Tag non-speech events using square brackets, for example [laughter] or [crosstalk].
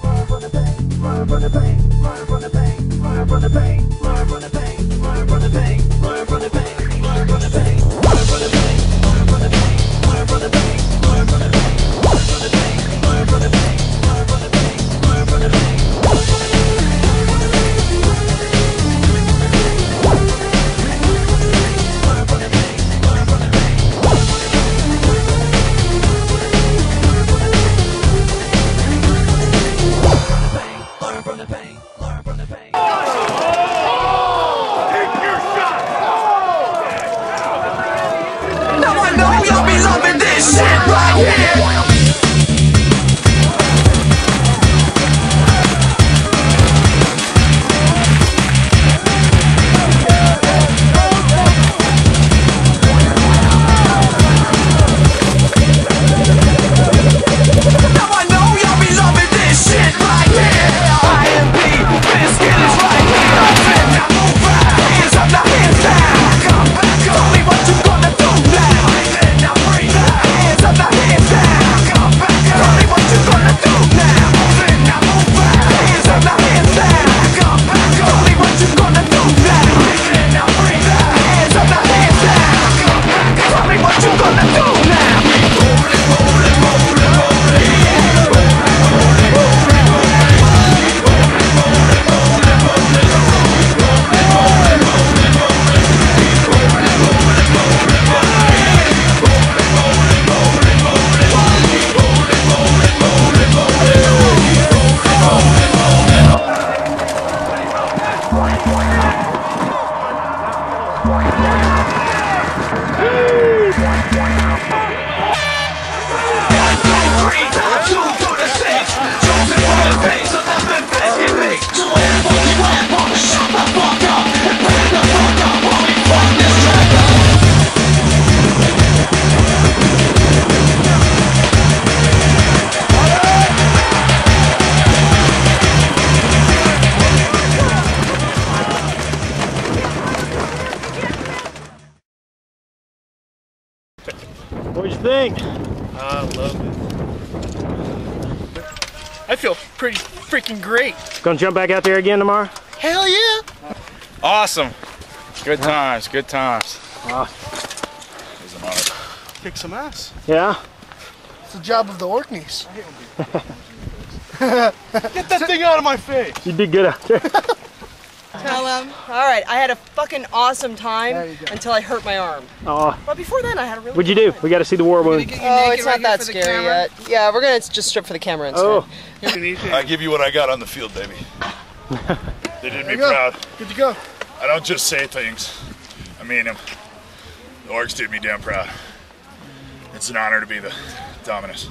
Fire from the bank, fire from the bank, fire from the bank, fire from the bank. the pain. Learn from the pain. Oh! I know y'all be loving this shit right here. Oh, my God. What'd you think? I love it. I feel pretty freaking great. Gonna jump back out there again tomorrow? Hell yeah! Awesome. Good times, good times. It was an honor. Kick some ass. Yeah? It's the job of the Orkneys. [laughs] Get that thing out of my face. You'd be good out there. [laughs] Tell them. All right, I had a fucking awesome time until I hurt my arm. Oh, But before then, I had a really. what'd you do? We gotta see the war wound. Oh, it's not that scary yet. Yeah, we're gonna just strip for the camera instead. Oh, I give you what I got on the field, baby. [laughs] They did me you go. proud. Good to go. I don't just say things, I mean them. The orcs did me damn proud. It's an honor to be the dominant.